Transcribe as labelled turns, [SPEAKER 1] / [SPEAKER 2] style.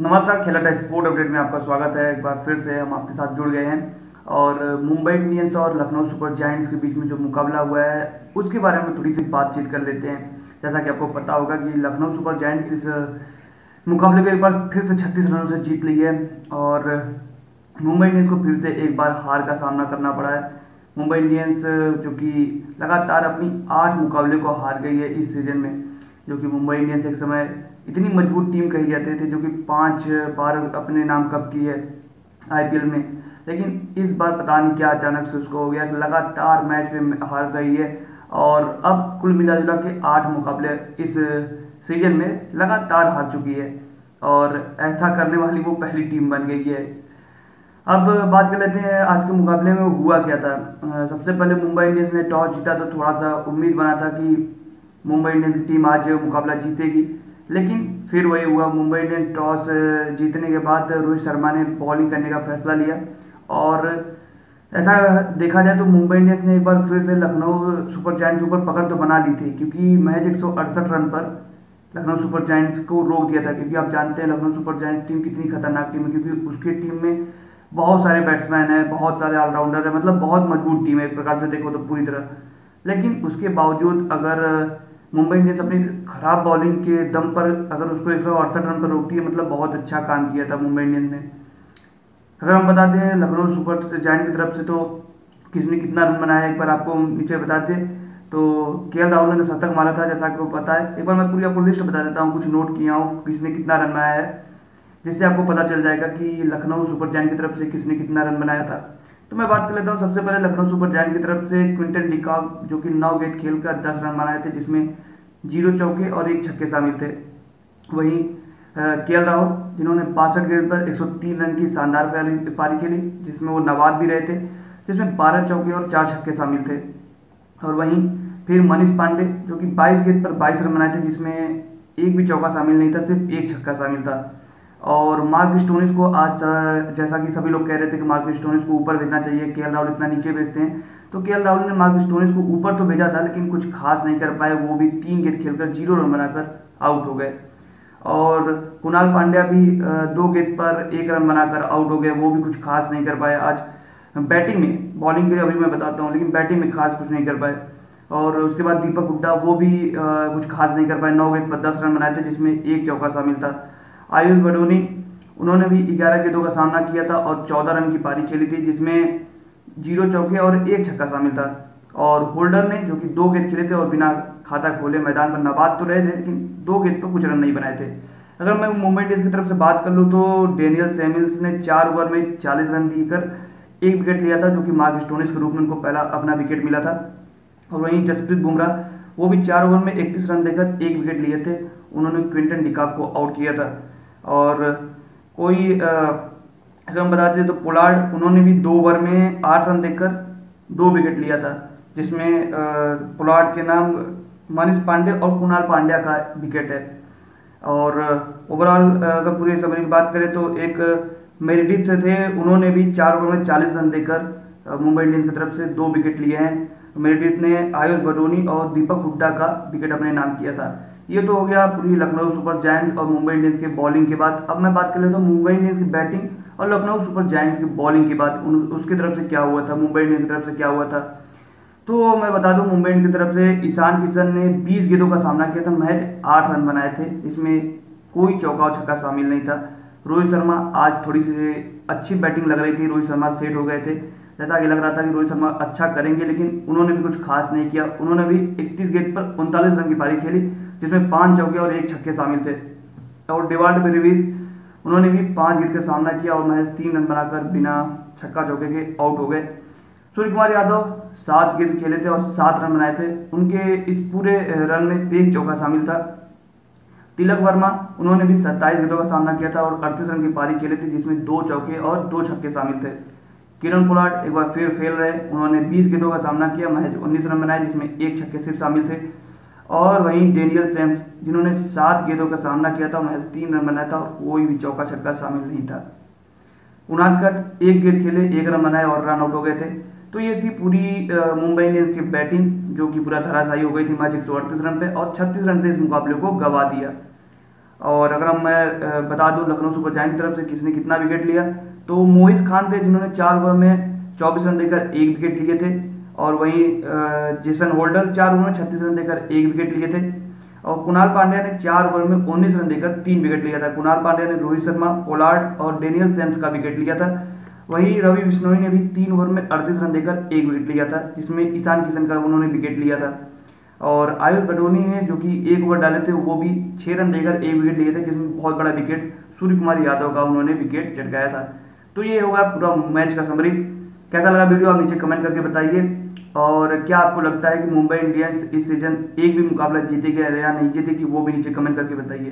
[SPEAKER 1] नमस्कार खेला sport update में आपका स्वागत है। एक बार फिर से हम आपके साथ जुड़ गए हैं। और, मुंबई इंडियंस और लखनऊ सुपर जायंट्स के बीच में जो मुकाबला हुआ है, उसके बारे में थोड़ी सी बातचीत कर लेते हैं। जैसा कि आपको पता होगा कि लखनऊ सुपर जायंट्स इस, मुकाबले को एक बार फिर से छत्तीस रनों से जीत ली है। और, मुंबई इंडियंस को फिर से एक बार हार का सामना करना पड़ा है। मुंबई इंडियंस, जो कि लगातार अपनी आठ मुकाबले को हार गई है इस सीज़न में, जो कि मुंबई इंडियंस एक समय इतनी मज़बूत टीम कही जाती थी जो कि पाँच बार अपने नाम कप की है आईपीएल में। लेकिन इस बार पता नहीं क्या अचानक से उसको हो गया लगातार मैच में हार गई है और अब कुल मिला जुला के आठ मुकाबले इस सीज़न में लगातार हार चुकी है और ऐसा करने वाली वो पहली टीम बन गई है। अब बात कर लेते हैं आज के मुकाबले में हुआ क्या था। सबसे पहले मुंबई इंडियंस ने टॉस जीता तो थोड़ा सा उम्मीद बना था कि मुंबई इंडियंस की टीम आज मुकाबला जीतेगी। लेकिन फिर वही हुआ, मुंबई इंडियन टॉस जीतने के बाद रोहित शर्मा ने बॉलिंग करने का फैसला लिया। और ऐसा देखा जाए तो मुंबई इंडियंस ने एक बार फिर से लखनऊ सुपर जायंट्स ऊपर पकड़ तो बना ली थी, क्योंकि महज एक सौ अड़सठ रन पर लखनऊ सुपर जायंट्स को रोक दिया था, क्योंकि आप जानते हैं लखनऊ सुपर जायंट्स टीम कितनी खतरनाक टीम है, क्योंकि उसकी टीम में बहुत सारे बैट्समैन हैं, बहुत सारे ऑलराउंडर हैं मतलब बहुत मज़बूत टीम है, एक प्रकार से देखो तो पूरी तरह। लेकिन उसके बावजूद अगर मुंबई इंडियंस अपनी खराब बॉलिंग के दम पर अगर उसको एक रन पर रोकती है मतलब बहुत अच्छा काम किया था मुंबई इंडियंस ने। अगर हम बता दें लखनऊ सुपर जायंट की तरफ़ से तो किसने कितना रन बनाया है एक बार आपको नीचे बता दें तो के एल राहुल ने शतक मारा था, जैसा आपको पता है। एक बार मैं पूरी आपको लिस्ट बता देता हूँ, कुछ नोट किया हूँ, किसने कितना रन बनाया है, जिससे आपको पता चल जाएगा कि लखनऊ सुपर जायंट की तरफ़ से किसने कितना रन बनाया था। तो मैं बात कर लेता हूँ, सबसे पहले लखनऊ सुपर जायंट की तरफ़ से क्विंटन डिकॉक जो कि नौ गेंद खेल कर दस रन बनाए थे, जिसमें ज़ीरो चौके और एक छक्के शामिल थे। वहीं के एल राहुल, जिन्होंने बासठ गेंद पर 103 रन की शानदार पारी खेली, जिसमें वो नवाद भी रहे थे, जिसमें 12 चौके और चार छक्के शामिल थे। और वहीं, फिर मनीष पांडे, जो कि 22 गेंद पर 22 रन बनाए थे, जिसमें एक भी चौका शामिल नहीं था, सिर्फ़ एक छक्का शामिल था। और मार्क स्टोनिस को आज जैसा कि सभी लोग कह रहे थे कि मार्क स्टोनिस को ऊपर भेजना चाहिए के राहुल इतना नीचे भेजते हैं। तो के राहुल ने मार्क स्टोनिस को ऊपर तो भेजा था, लेकिन कुछ खास नहीं कर पाए। वो भी तीन गेंद खेलकर ज़ीरो रन बनाकर आउट हो गए। और कुणाल पांड्या भी दो गेंद पर एक रन बनाकर आउट हो गए। वो भी कुछ खास नहीं कर पाए आज। बैटिंग में बॉलिंग के लिए अभी मैं बताता हूँ, लेकिन बैटिंग में खास कुछ नहीं कर पाए। और उसके बाद दीपक हुड्डा, वो भी कुछ खास नहीं कर पाए। नौ गेंद पर दस रन बनाए थे, जिसमें एक चौका शामिल था। आयुष बडोनी उन्होंने भी ग्यारह गेंदों का सामना किया था और चौदह रन की पारी खेली थी, जिसमें ज़ीरो चौके और एक छक्का शामिल था। और होल्डर ने, जो कि दो गेंद खेले थे और बिना खाता खोले मैदान पर नबाद तो रहे थे, लेकिन दो गेंद पर कुछ रन नहीं बनाए थे। अगर मैं मुंबई इंडियंस की तरफ़ से बात कर लूँ तो डेनियल सैमिल्स ने चार ओवर में चालीस रन देकर एक विकेट लिया था, जो कि मार्क स्टोनिस के रूप में उनको पहला अपना विकेट मिला था। और वहीं जसप्रीत बुमराह, वो भी चार ओवर में इकतीस रन देकर एक विकेट लिए थे। उन्होंने क्विंटन डिकाप को आउट किया था। और कोई अगर हम बताते तो पोलार्ड उन्होंने भी दो ओवर में आठ रन देकर दो विकेट लिया था, जिसमें पोलार्ड के नाम मनीष पांडे और कुणाल पांड्या का विकेट है। और, ओवरऑल अगर पूरी समरी की बात करें तो एक मेरिडिथ थे उन्होंने भी चार ओवर में चालीस रन देकर मुंबई इंडियंस की तरफ़ से दो विकेट लिए हैं। मेरिडिथ ने आयुष बडोनी और दीपक हुड्डा का विकेट अपने नाम किया था। ये तो हो गया पूरी लखनऊ सुपर जायंट और मुंबई इंडियंस के बॉलिंग के बाद। अब मैं बात कर लेता हूँ मुंबई इंडियंस की बैटिंग और लखनऊ सुपर जायंट की बॉलिंग की बात उसकी तरफ़ से क्या हुआ था? मुंबई इंडियंस की तरफ़ से क्या हुआ था? तो मैं बता दूँ, मुंबई इंडियंस की तरफ़ से ईशान किशन ने 20 गेंदों का सामना किया था। महज आठ रन बनाए थे। इसमें कोई चौका और छक्का शामिल नहीं था। रोहित शर्मा आज थोड़ी सी अच्छी बैटिंग लग रही थी। रोहित शर्मा सेट हो गए थे। जैसा कि लग रहा था कि रोहित शर्मा अच्छा करेंगे, लेकिन उन्होंने भी कुछ खास नहीं किया। उन्होंने भी इकतीस गेंद पर उनतालीस रन की पारी खेली। जिसमें पाँच चौके और एक छक्के शामिल थे। और डिवाल्ड बेरिविस उन्होंने भी पाँच गेंद का सामना किया और महज तीन रन बनाकर बिना छक्का चौके के आउट हो गए। सूर्य कुमार यादव सात गेंद खेले थे और सात रन बनाए थे। उनके इस पूरे रन में एक चौका शामिल था। तिलक वर्मा, उन्होंने भी सत्ताईस गेंदों का सामना किया था और अड़तीस रन की पारी खेली थी, जिसमें दो चौके और दो छक्के शामिल थे। किरण पोलाट एक बार फिर फेल रहे। उन्होंने 20 गेंदों का सामना किया, महज 19 रन बनाए, जिसमें एक छक्के सिर्फ़ शामिल थे। और वहीं डेनियल सैम्स जिन्होंने सात गेंदों का सामना किया था महज तीन रन बनाया था और कोई भी चौका छक्का शामिल नहीं था। उनादकट एक गेंद खेले, एक रन बनाए और रन आउट हो गए थे। तो ये थी पूरी मुंबई इंडियंस की बैटिंग, जो कि पूरा धराशायी हो गई थी मैच एक सौ अड़तीस रन पे और 36 रन से इस मुकाबले को गवा दिया। और अगर हम मैं बता दूँ लखनऊ सुपर जाइंट की तरफ़ से किसने कितना विकेट लिया तो मोइस खान थे, जिन्होंने चार ओवर में चौबीस रन देकर एक विकेट लिए थे। और वहीं जेसन होल्डर चार ओवर में छत्तीस रन देकर एक विकेट लिए थे। और कुणाल पांड्या ने चार ओवर में उन्नीस रन देकर तीन विकेट लिया था। कुणाल पांड्या ने रोहित शर्मा, पोलार्ड और डेनियल सैम्स का विकेट लिया था। वहीं रवि बिश्नोई ने भी तीन ओवर में अड़तीस रन देकर एक विकेट लिया था, जिसमें ईशान किशन का उन्होंने विकेट लिया था। और आयुष बडोनी ने जो कि एक ओवर डाले थे, वो भी छः रन देकर एक विकेट लिए थे, जिसमें बहुत बड़ा विकेट सूर्य कुमार यादव का उन्होंने विकेट चटकाया था। तो ये होगा पूरा मैच का समरी कैसा लगा वीडियो, आप नीचे कमेंट करके बताइए। और क्या आपको लगता है कि मुंबई इंडियंस इस सीज़न एक भी मुकाबला जीते जीतेगी या नहीं जीतेगी, वो भी नीचे कमेंट करके बताइए।